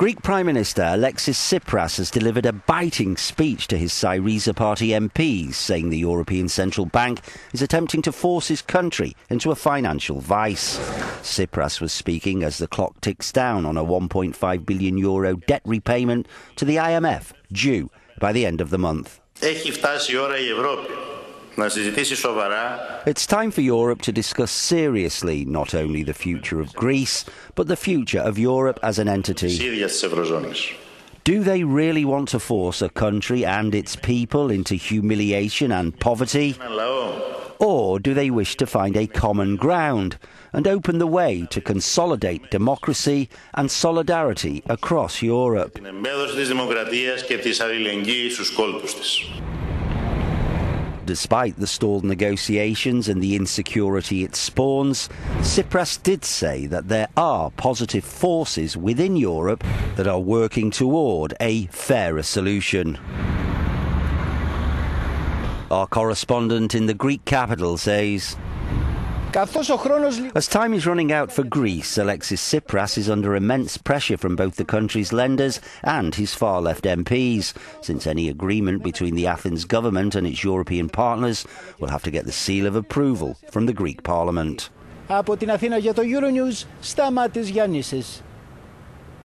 Greek Prime Minister Alexis Tsipras has delivered a biting speech to his Syriza party MPs, saying the European Central Bank is attempting to force his country into a financial vice. Tsipras was speaking as the clock ticks down on a 1.5 billion euro debt repayment to the IMF, due by the end of the month. Έχει φτάσει η ώρα η Ευρώπη να συζητήσει σοβαρά it's time for Europe to discuss seriously not only the future of Greece, but the future of Europe as an entity. Do they really want to force a country and its people into humiliation and poverty? Or do they wish to find a common ground and open the way to consolidate democracy and solidarity across Europe? Despite the stalled negotiations and the insecurity it spawns, Tsipras did say that there are positive forces within Europe that are working toward a fairer solution. Our correspondent in the Greek capital says. As time is running out for Greece, Alexis Tsipras is under immense pressure from both the country's lenders and his far left MPs, since any agreement between the Athens government and its European partners will have to get the seal of approval from the Greek parliament. από την Αθήνα για το Euronews, Σταμάτης Γιάννησης.